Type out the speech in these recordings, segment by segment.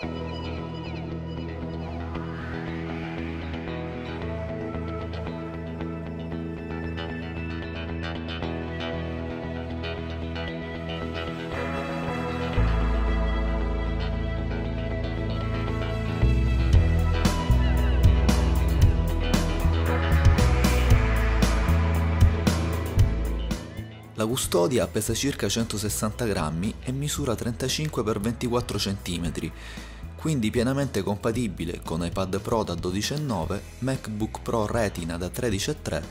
thank you La custodia pesa circa 160 grammi e misura 35 x 24 cm, quindi pienamente compatibile con iPad Pro da 12,9, MacBook Pro Retina da 13,3,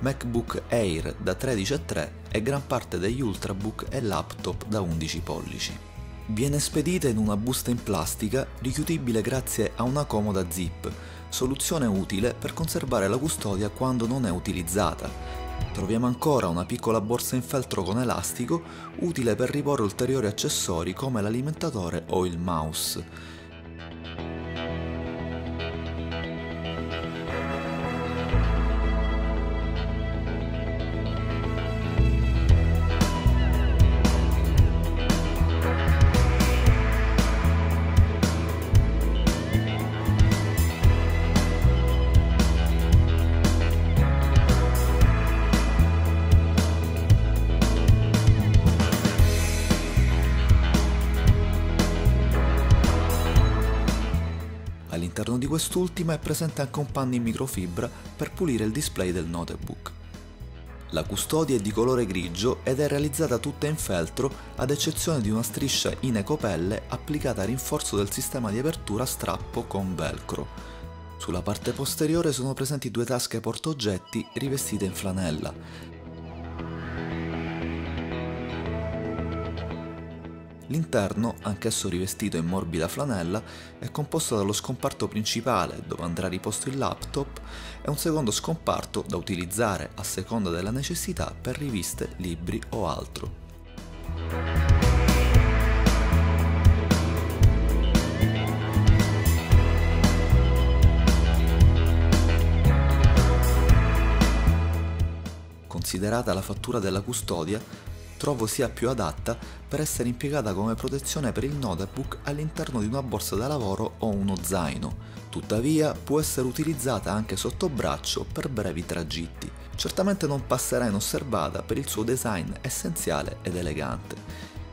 MacBook Air da 13,3 e gran parte degli Ultrabook e laptop da 11 pollici. Viene spedita in una busta in plastica richiudibile grazie a una comoda zip, soluzione utile per conservare la custodia quando non è utilizzata, Troviamo ancora una piccola borsa in feltro con elastico, utile per riporre ulteriori accessori come l'alimentatore o il mouse. All'interno di quest'ultima è presente anche un panno in microfibra per pulire il display del notebook. La custodia è di colore grigio ed è realizzata tutta in feltro ad eccezione di una striscia in ecopelle applicata a rinforzo del sistema di apertura a strappo con velcro. Sulla parte posteriore sono presenti due tasche portaoggetti rivestite in flanella, L'interno, anch'esso rivestito in morbida flanella, è composto dallo scomparto principale dove andrà riposto il laptop e un secondo scomparto da utilizzare a seconda della necessità per riviste, libri o altro. Considerata la fattura della custodia, trovo sia più adatta per essere impiegata come protezione per il notebook all'interno di una borsa da lavoro o uno zaino. Tuttavia può essere utilizzata anche sotto braccio per brevi tragitti. Certamente non passerà inosservata per il suo design essenziale ed elegante.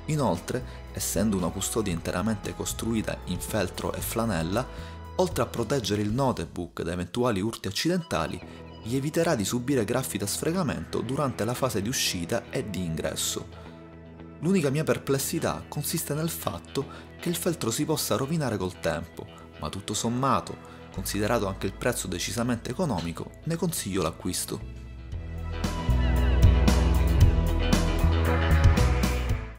Inoltre, essendo una custodia interamente costruita in feltro e flanella, oltre a proteggere il notebook da eventuali urti accidentali, gli eviterà di subire graffi da sfregamento durante la fase di uscita e di ingresso. L'unica mia perplessità consiste nel fatto che il feltro si possa rovinare col tempo, ma tutto sommato, considerato anche il prezzo decisamente economico, ne consiglio l'acquisto.